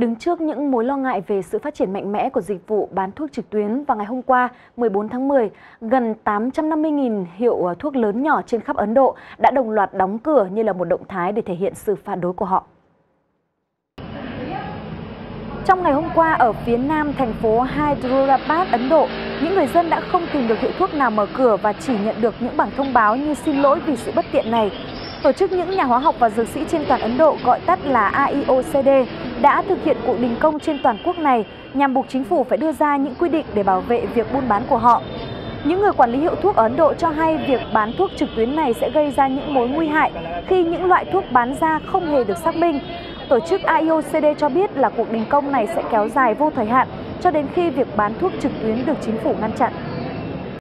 Đứng trước những mối lo ngại về sự phát triển mạnh mẽ của dịch vụ bán thuốc trực tuyến vào ngày hôm qua, 14 tháng 10, gần 850.000 hiệu ờ, thuốc lớn nhỏ trên khắp Ấn Độ đã đồng loạt đóng cửa như là một động thái để thể hiện sự phản đối của họ. Trong ngày hôm qua, ở phía nam thành phố Hyderabad, Ấn Độ, những người dân đã không tìm được hiệu thuốc nào mở cửa và chỉ nhận được những bảng thông báo như xin lỗi vì sự bất tiện này. Tổ chức những nhà hóa học và dược sĩ trên toàn Ấn Độ, gọi tắt là AIOCD đã thực hiện cuộc đình công trên toàn quốc này nhằm buộc chính phủ phải đưa ra những quy định để bảo vệ việc buôn bán của họ. Những người quản lý hiệu thuốc ở Ấn Độ cho hay việc bán thuốc trực tuyến này sẽ gây ra những mối nguy hại khi những loại thuốc bán ra không hề được xác minh. Tổ chức AIOCD cho biết là cuộc đình công này sẽ kéo dài vô thời hạn cho đến khi việc bán thuốc trực tuyến được chính phủ ngăn chặn.